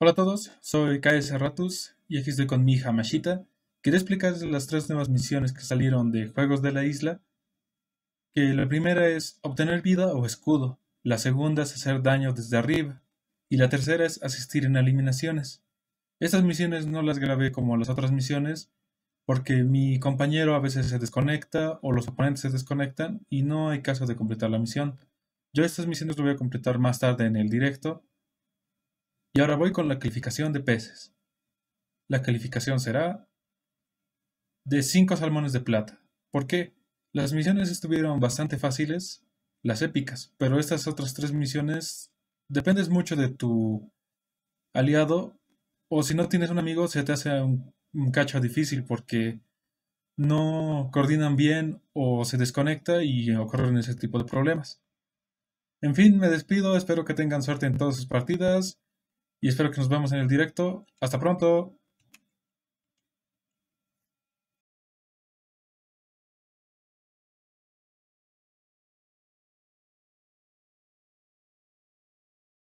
Hola a todos, soy KS Ratus y aquí estoy con mi hija Mashita. Quería explicarles las tres nuevas misiones que salieron de Juegos de la Isla. Que la primera es obtener vida o escudo, la segunda es hacer daño desde arriba y la tercera es asistir en eliminaciones. Estas misiones no las grabé como las otras misiones porque mi compañero a veces se desconecta o los oponentes se desconectan y no hay caso de completar la misión. Yo estas misiones lo voy a completar más tarde en el directo. Y ahora voy con la calificación de peces. La calificación será de 5 salmones de plata. ¿Por qué? Las misiones estuvieron bastante fáciles, las épicas, pero estas otras tres misiones dependes mucho de tu aliado o si no tienes un amigo se te hace un, un cacho difícil porque no coordinan bien o se desconecta y ocurren ese tipo de problemas. En fin, me despido, espero que tengan suerte en todas sus partidas y espero que nos vemos en el directo. Hasta pronto.